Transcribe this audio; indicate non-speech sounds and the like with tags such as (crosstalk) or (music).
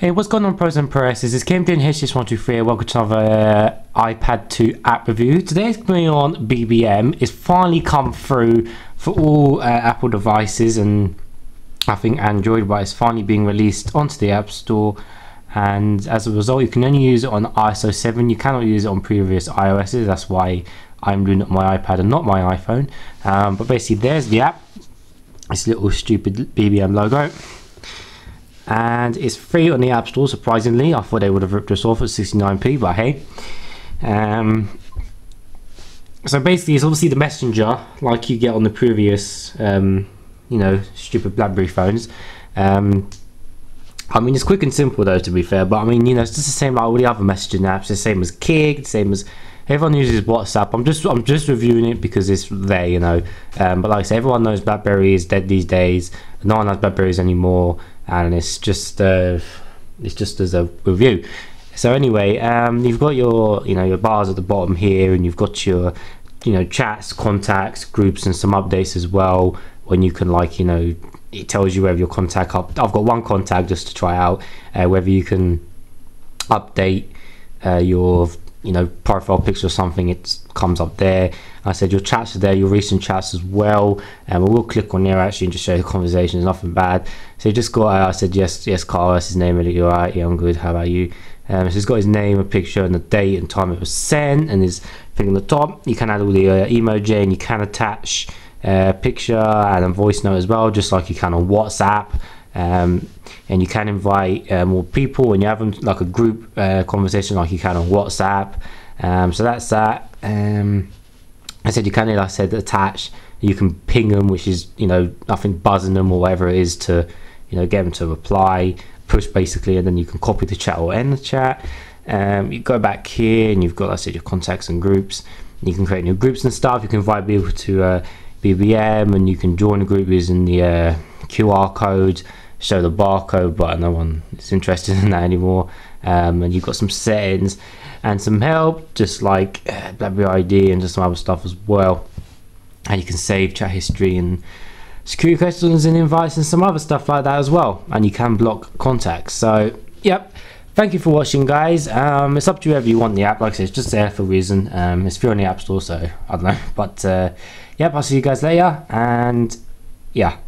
Hey, what's going on, pros and presses? It's Kim doing HS123. Welcome to another uh, iPad 2 app review. Today's going on BBM. It's finally come through for all uh, Apple devices and I think Android, but it's finally being released onto the App Store. And as a result, you can only use it on iOS 7. You cannot use it on previous iOSs. That's why I'm doing it on my iPad and not my iPhone. Um, but basically, there's the app. This little stupid BBM logo and it's free on the App Store. Surprisingly, I thought they would have ripped us off at 69p, but hey. Um, so basically, it's obviously the messenger like you get on the previous, um, you know, stupid BlackBerry phones. Um, I mean, it's quick and simple though, to be fair. But I mean, you know, it's just the same like all the other messaging apps. The same as Kik, the same as everyone uses WhatsApp. I'm just I'm just reviewing it because it's there, you know. Um, but like I say, everyone knows BlackBerry is dead these days. No one has Blackberries anymore and it's just uh, it's just as a review. So anyway, um, you've got your you know your bars at the bottom here, and you've got your you know chats, contacts, groups, and some updates as well. When you can like you know it tells you whether your contact up. I've got one contact just to try out uh, whether you can update uh, your you know profile picture or something. It comes up there. I said your chats are there, your recent chats as well. And um, we'll click on there actually and just show the conversations, nothing bad. So you just got, I said, yes, yes, Carl, that's his name. And you're right, yeah, I'm good. How about you? Um, so he's got his name, a picture, and the date and time it was sent, and his thing on the top. You can add all the uh, emoji, and you can attach a uh, picture and a voice note as well, just like you can on WhatsApp. Um, and you can invite uh, more people and you have them like a group uh, conversation, like you can on WhatsApp. Um, so that's that. Um, I said you can, like I said, attach. You can ping them, which is you know nothing buzzing them or whatever it is to you know get them to reply, push basically, and then you can copy the chat or end the chat. Um, you go back here and you've got, like I said, your contacts and groups. You can create new groups and stuff. You can invite people to uh, BBM, and you can join a group using the uh, QR code, show the barcode, but no one is interested (laughs) in that anymore. Um, and you've got some settings and some help, just like uh, BlackBerry ID and just some other stuff as well. And you can save chat history and security questions and invites and some other stuff like that as well. And you can block contacts. So, yep. Thank you for watching, guys. Um, it's up to you whether you want the app. Like I said, it's just there for a reason. Um, it's free on the App Store, so I don't know. But uh, yep, I'll see you guys later. And yeah.